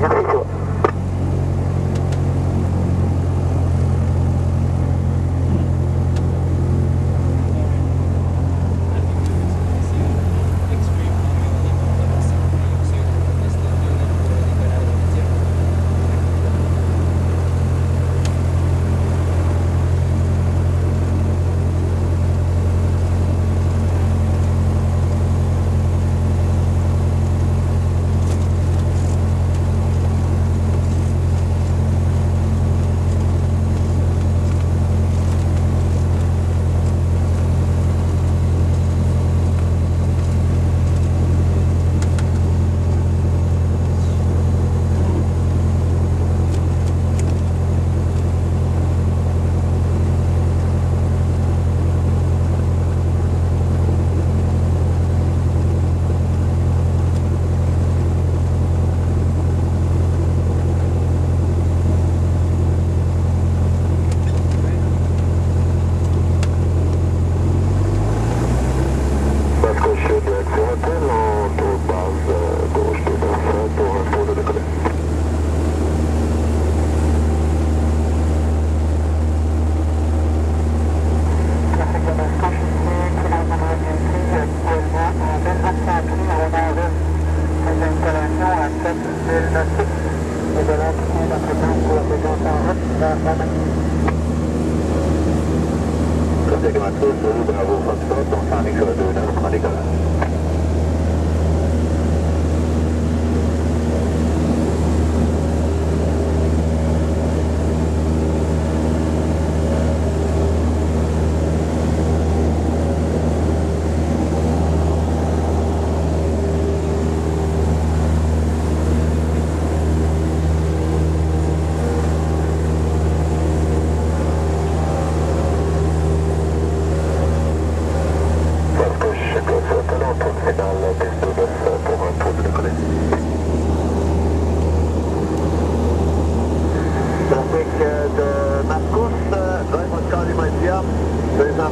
Gracias c t r e r i n a v e a f u c start on i m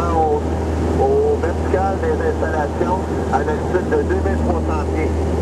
au, au vertical des installations à une de 2300 pieds.